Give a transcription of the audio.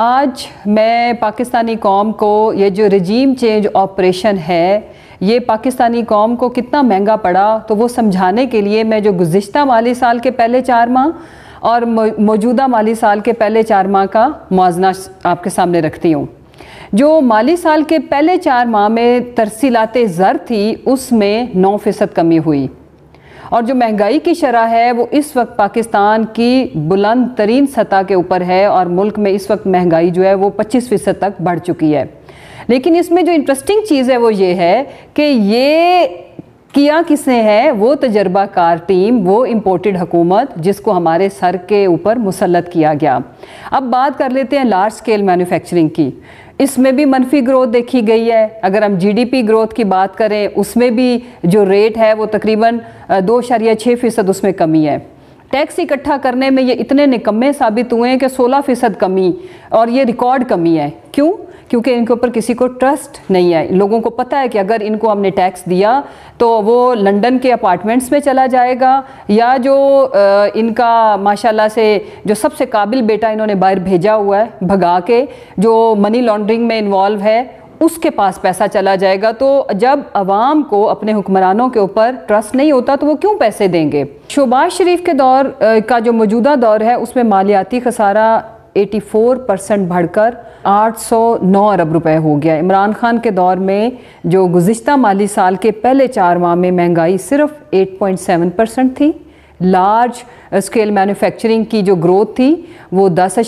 आज मैं पाकिस्तानी कौम को, ये जो रजीम चेंज ऑपरेशन है, ये पाकिस्तानी कौम को कितना महँगा पड़ा तो वो समझाने के लिए मैं जो गुज्त माली साल के पहले चार माह और मौजूदा माली साल के पहले चार माह का मुजना आपके सामने रखती हूँ। जो माली साल के पहले चार माह में तरसीलात ज़र थी, उसमें नौ फ़ीसद कमी हुई। और जो महँगाई की शरह है, वो इस वक्त पाकिस्तान की बुलंद तरीन सतह के ऊपर है और मुल्क में इस वक्त महँगाई जो है, वो 25 फ़ीसद तक बढ़ चुकी है। लेकिन इसमें जो इंटरेस्टिंग चीज़ है, वो ये है कि ये किया किसने है? वो तजर्बाकार टीम, वो इम्पोर्टेड हुकूमत, जिसको हमारे सर के ऊपर मुसलत किया गया। अब बात कर लेते हैं लार्ज स्केल मैन्युफैक्चरिंग की। इसमें भी मनफी ग्रोथ देखी गई है। अगर हम जीडीपी ग्रोथ की बात करें, उसमें भी जो रेट है वो तकरीबन दो शरिया छः फ़ीसद उसमें कमी है। टैक्स इकट्ठा करने में ये इतने निकम्मे साबित हुए हैं कि 16 फ़ीसद कमी और ये रिकॉर्ड कमी है। क्यों? क्योंकि इनके ऊपर किसी को ट्रस्ट नहीं है। लोगों को पता है कि अगर इनको हमने टैक्स दिया तो वो लंदन के अपार्टमेंट्स में चला जाएगा, या जो इनका माशाल्लाह से जो सबसे काबिल बेटा इन्होंने बाहर भेजा हुआ है, भगा के, जो मनी लॉन्ड्रिंग में इन्वॉल्व है, उसके पास पैसा चला जाएगा। तो जब आवाम को अपने हुक्मरानों के ऊपर ट्रस्ट नहीं होता तो वो क्यों पैसे देंगे? शोबाज शरीफ के दौर का जो मौजूदा दौर है, उसमें मालियाती खसारा 84 परसेंट बढ़कर 809 अरब रुपए हो गया। इमरान खान के दौर में जो गुज्त माली साल के पहले चार माह में महँगाई सिर्फ़ 8.7 परसेंट थी। लार्ज स्केल मैन्युफैक्चरिंग की जो ग्रोथ थी, वो दस